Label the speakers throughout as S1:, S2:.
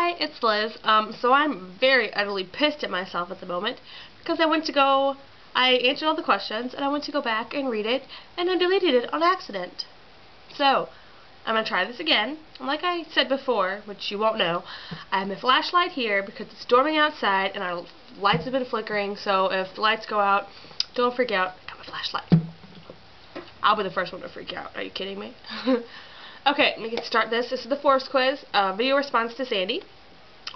S1: Hi, it's Liz. Um, so I'm very utterly pissed at myself at the moment because I went to go, I answered all the questions and I went to go back and read it and I deleted it on accident. So, I'm going to try this again. Like I said before, which you won't know, I have my flashlight here because it's storming outside and our lights have been flickering, so if the lights go out, don't freak out. I got my flashlight. I'll be the first one to freak out. Are you kidding me? Okay, we can start this. This is the Fours quiz, uh, video response to Sandy.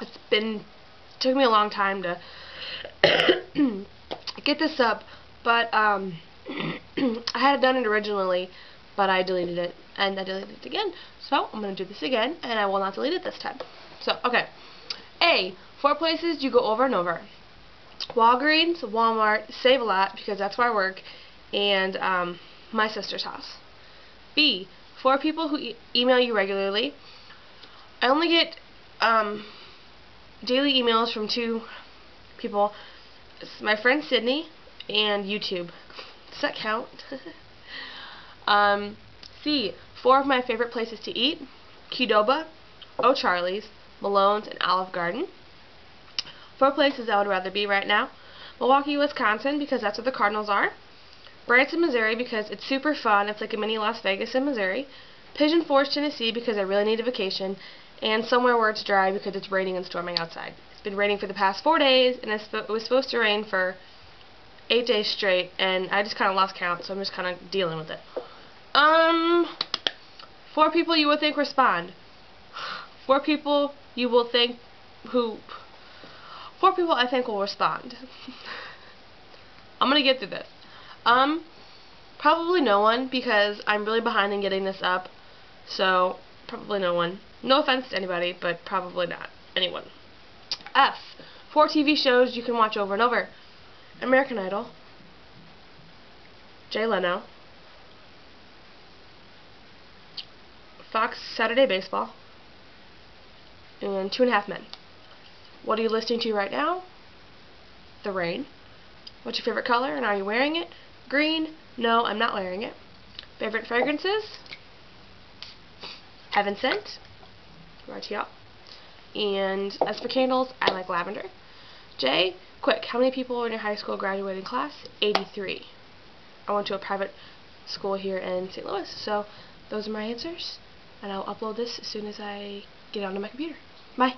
S1: It's been, took me a long time to get this up, but um, I had done it originally, but I deleted it, and I deleted it again. So, I'm going to do this again, and I will not delete it this time. So, okay. A, four places you go over and over. Walgreens, Walmart, Save-A-Lot, because that's where I work, and um, my sister's house. B, four people who e email you regularly. I only get um, daily emails from two people. It's my friend Sydney and YouTube. Does that count? um, C. Four of my favorite places to eat. Qdoba, O'Charlie's, Malone's, and Olive Garden. Four places I would rather be right now. Milwaukee, Wisconsin, because that's where the Cardinals are. Branson, Missouri because it's super fun. It's like a mini Las Vegas in Missouri. Pigeon Forge, Tennessee because I really need a vacation. And somewhere where it's dry because it's raining and storming outside. It's been raining for the past four days and it was supposed to rain for eight days straight and I just kind of lost count so I'm just kind of dealing with it. Um, four people you would think respond. Four people you will think who four people I think will respond. I'm gonna get through this. Um, probably no one because I'm really behind in getting this up. So, probably no one. No offense to anybody, but probably not anyone. F. Four TV shows you can watch over and over. American Idol. Jay Leno. Fox Saturday Baseball. And Two and a Half Men. What are you listening to right now? The Rain. What's your favorite color and are you wearing it? Green. No, I'm not wearing it. Favorite fragrances? Heaven Scent. Here. And as for candles, I like lavender. Jay, quick, how many people in your high school graduating class? 83. I went to a private school here in St. Louis, so those are my answers. And I'll upload this as soon as I get onto my computer. Bye.